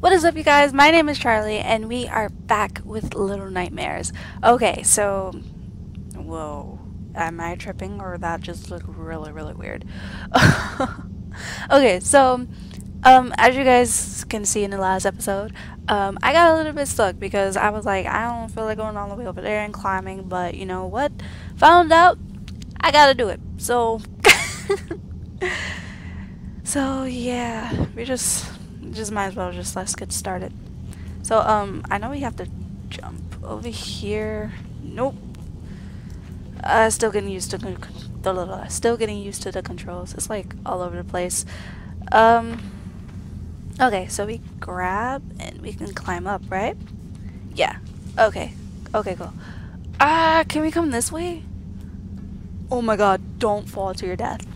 What is up you guys? My name is Charlie and we are back with Little Nightmares. Okay, so... Whoa. Am I tripping or that just looked really, really weird? okay, so... Um, as you guys can see in the last episode, um, I got a little bit stuck because I was like, I don't feel like going all the way over there and climbing, but you know what? Found out I gotta do it. So... so, yeah, we just just might as well just let's get started. So um I know we have to jump over here. Nope. Uh still getting used to the still getting used to the controls. It's like all over the place. Um Okay, so we grab and we can climb up, right? Yeah. Okay. Okay, cool. Ah, can we come this way? Oh my god, don't fall to your death.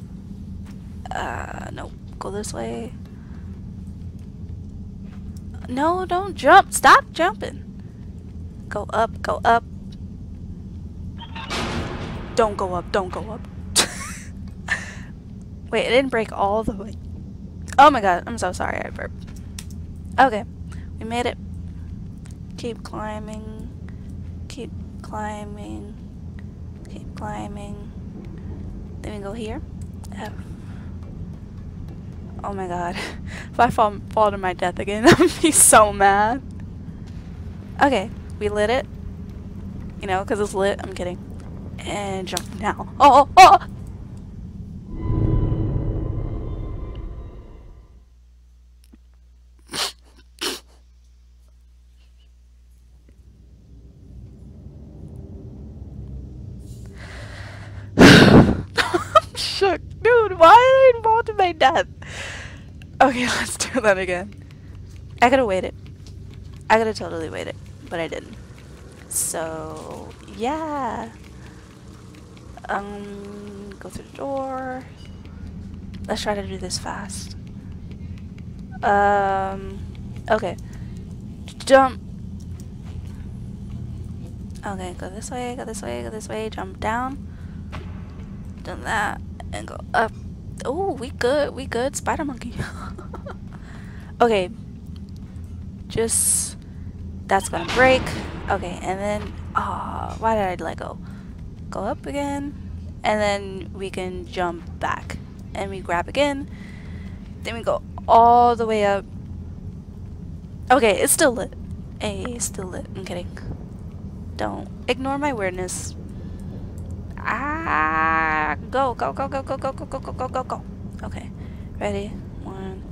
Uh, no. Go this way. No, don't jump. Stop jumping. Go up, go up. Don't go up, don't go up. Wait, it didn't break all the way. Oh my god, I'm so sorry I burped. Okay, we made it. Keep climbing. Keep climbing. Keep climbing. Then we go here. Oh my god. if I fall, fall to my death again, I'm be so mad. Okay, we lit it. You know, because it's lit. I'm kidding. And jump now. Oh, oh, oh! shook. Dude, why are they involved in my death? Okay, let's do that again. I gotta wait it. I gotta totally wait it, but I didn't. So, yeah. Um, go through the door. Let's try to do this fast. Um, okay. Jump. Okay, go this way, go this way, go this way, jump down. Done that, and go up. Oh, we good. We good. Spider monkey. okay. Just that's gonna break. Okay, and then ah, oh, why did I let go? Go up again, and then we can jump back, and we grab again. Then we go all the way up. Okay, it's still lit. Hey, it's still lit. I'm kidding. Don't ignore my weirdness. Ah, go, go, go, go, go, go, go, go, go, go, go, go. Okay, ready? One,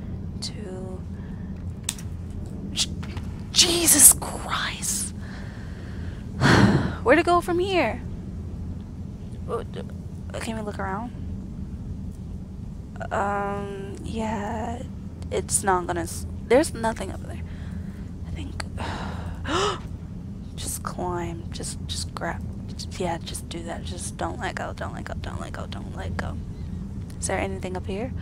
two. Jesus Christ! Where to go from here? Can we look around? Um, yeah, it's not gonna. There's nothing up there. I think. just climb. Just, just grab yeah, just do that. Just don't let go, don't let go, don't let go, don't let go. Is there anything up here?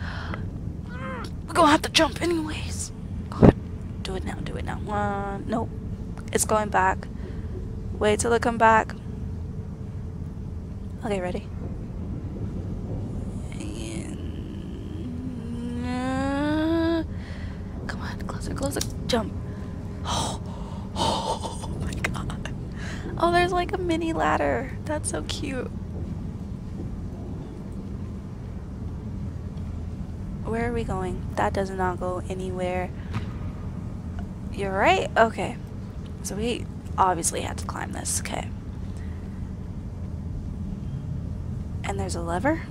We're gonna have to jump anyways. God, do it now, do it now. One, nope. It's going back. Wait till it come back. Okay, ready? come on, closer, closer. Jump. Oh. Oh, there's like a mini ladder. That's so cute. Where are we going? That does not go anywhere. You're right? Okay. So we obviously had to climb this. Okay. And there's a lever?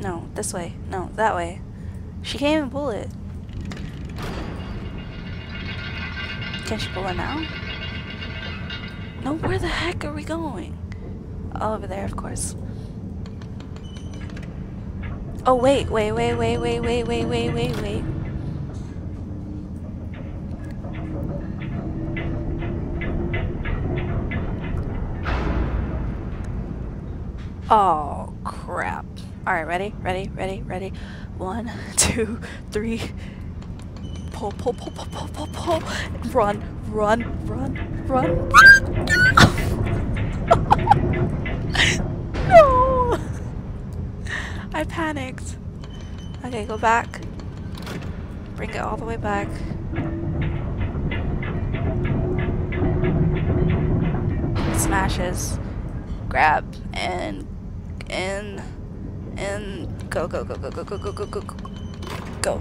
No, this way. No, that way. She can't even pull it. Can she pull it now? No, where the heck are we going? Oh, over there, of course. Oh, wait, wait, wait, wait, wait, wait, wait, wait, wait, wait. Oh, crap. Alright, ready? Ready? Ready? Ready? One, two, three, pull, pull, pull, pull, pull, pull, pull. Run, run, run, run. no! I panicked. Okay, go back. Bring it all the way back. Smashes. Grab and and and go go go go go go go go go go go.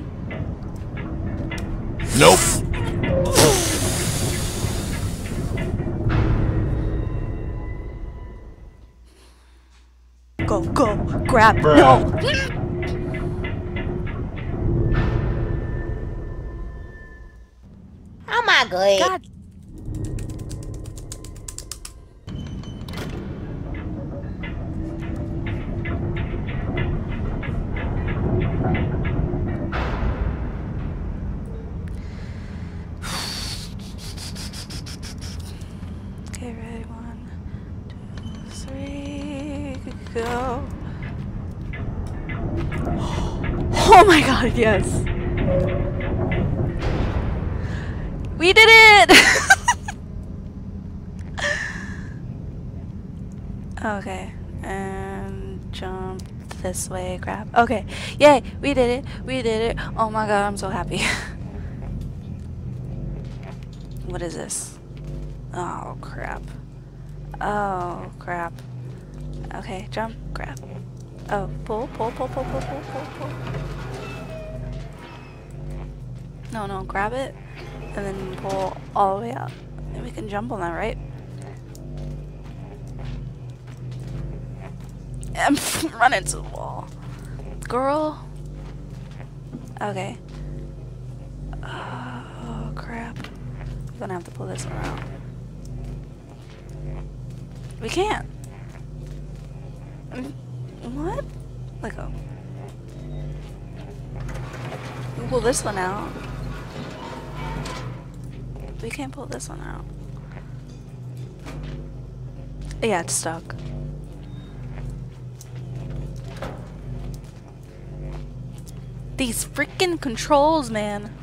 Nope. Go go grab Bruh. no. Oh my god. God. Okay, ready? One, two, three, go. Oh my god, yes. We did it! okay, and jump this way, grab. Okay, yay, we did it, we did it. Oh my god, I'm so happy. what is this? Oh crap. Oh crap. Okay, jump, grab. Oh, pull, pull, pull, pull, pull, pull, pull, pull. No, no, grab it and then pull all the way up. And we can jump on that, right? I'm running into the wall. Girl. Okay. Oh, crap. I'm gonna have to pull this one out. We can't. What? Let go. Pull this one out. We can't pull this one out. Yeah, it's stuck. These freaking controls, man.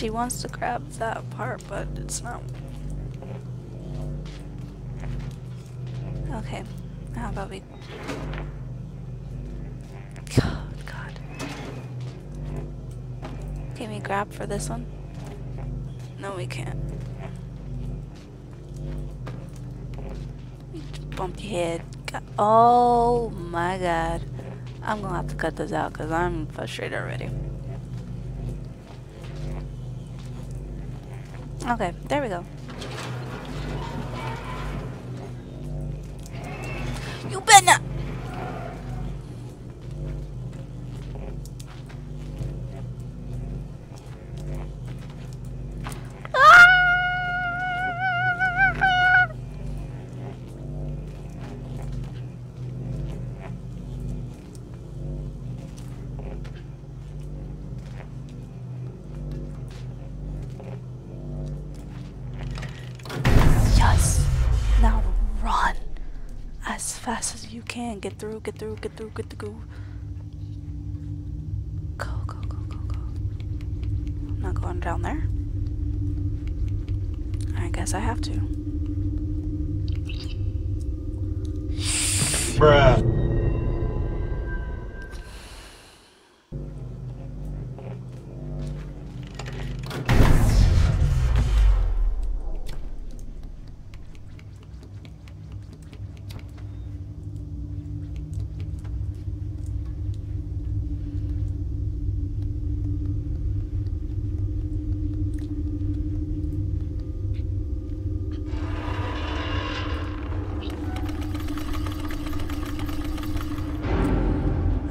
She wants to grab that part, but it's not. Okay, how about we. God, God. Can we grab for this one? No, we can't. Bump your head. God. Oh my god. I'm gonna have to cut this out because I'm frustrated already. Okay, there we go. Fast as you can. Get through, get through, get through, get through. Go, go, go, go, go. I'm not going down there. I guess I have to. Bruh.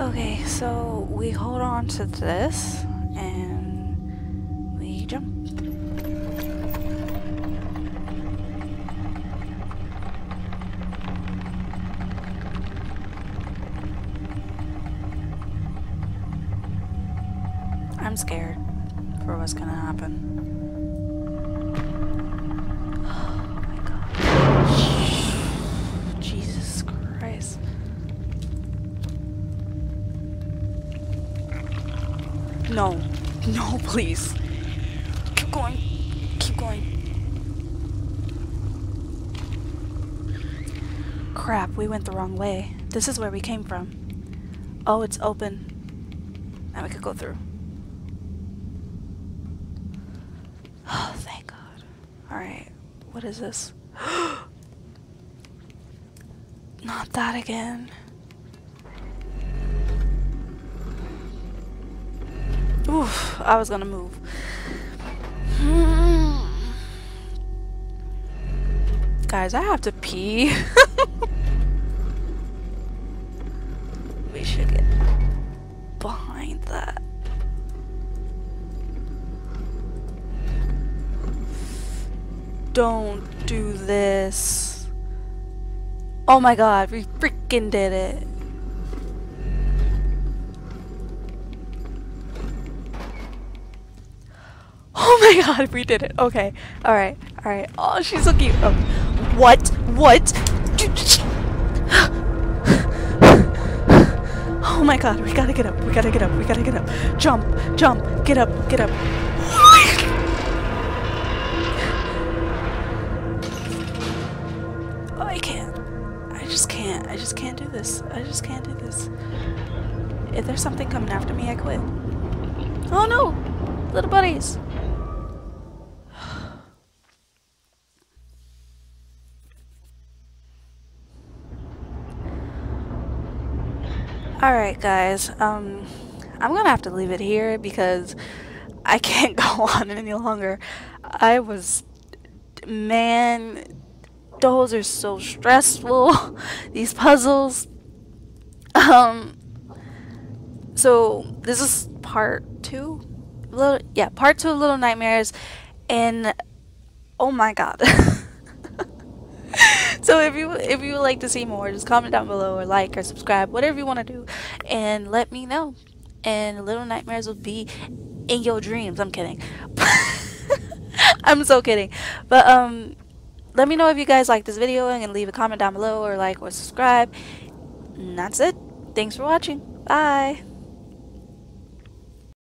Okay, so we hold on to this and we jump. I'm scared for what's gonna happen. No. No, please. Keep going. Keep going. Crap, we went the wrong way. This is where we came from. Oh, it's open. Now we could go through. Oh, thank God. Alright, what is this? Not that again. Oof, I was gonna move. Guys, I have to pee. we should get behind that. Don't do this. Oh my god, we freaking did it. Oh my god, we did it. Okay. Alright. Alright. Oh, she's so cute. Oh. What? What? Oh my god, we gotta get up. We gotta get up. We gotta get up. Jump. Jump. Get up. Get up. Oh, I can't. I just can't. I just can't do this. I just can't do this. If there's something coming after me, I quit. Oh no! Little buddies! Alright guys, um, I'm gonna have to leave it here because I can't go on any longer. I was, man, those are so stressful, these puzzles. Um, so this is part two? Little, yeah, part two of Little Nightmares, and oh my god. so if you if you would like to see more, just comment down below or like or subscribe, whatever you want to do, and let me know. And Little Nightmares will be in your dreams. I'm kidding. I'm so kidding. But um, let me know if you guys like this video and leave a comment down below or like or subscribe. And that's it. Thanks for watching. Bye.